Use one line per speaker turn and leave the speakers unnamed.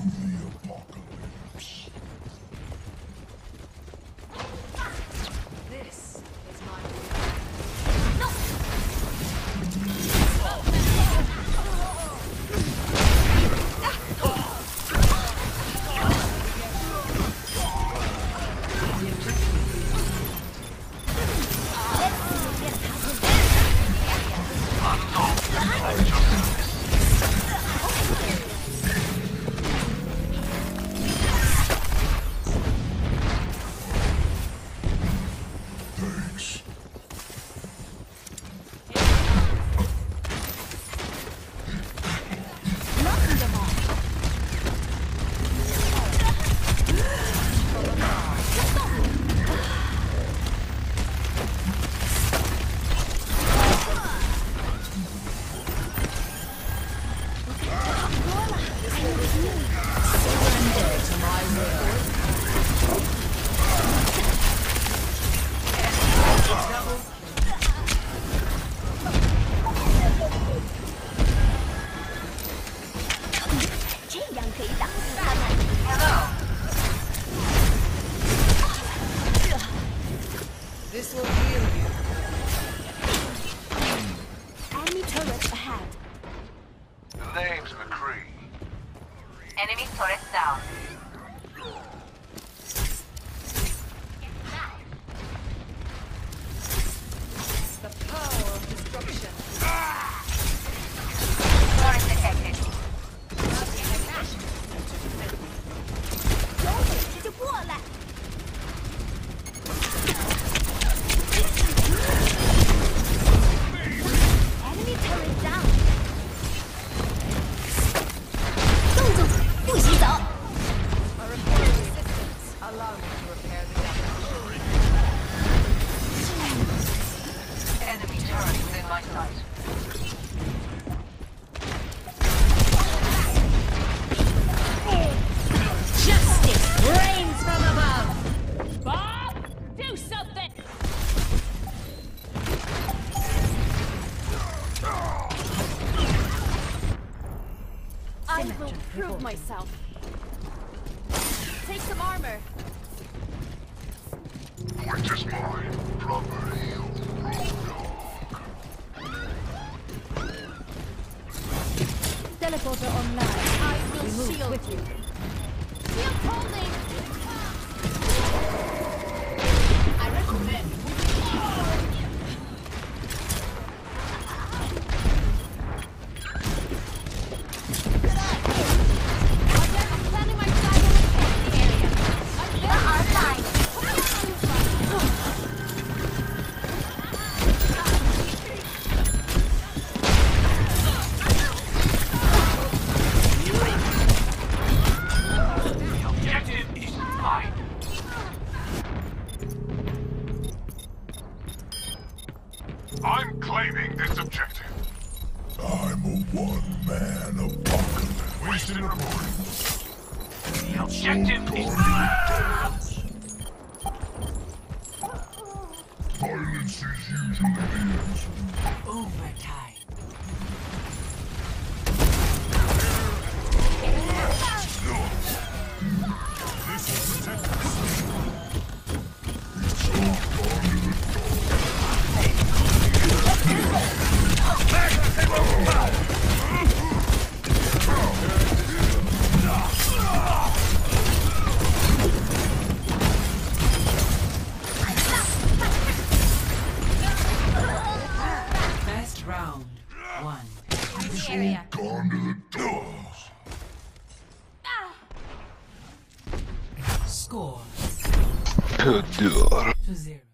the apocalypse.
This will heal you.
Enemy turret ahead.
Name's McCree.
Enemy turret down.
Allow me to repair the damage.
Enemy turret within my sight.
Justice rains from above. Bob, do something. I will prove myself. Take some armor.
Which is mine. Proper heal.
Teleporter online. I will shield with you. Shield holding.
Wasted reporting. The objective is
Area.
gone to the dogs.
Score.
dör.
To zero.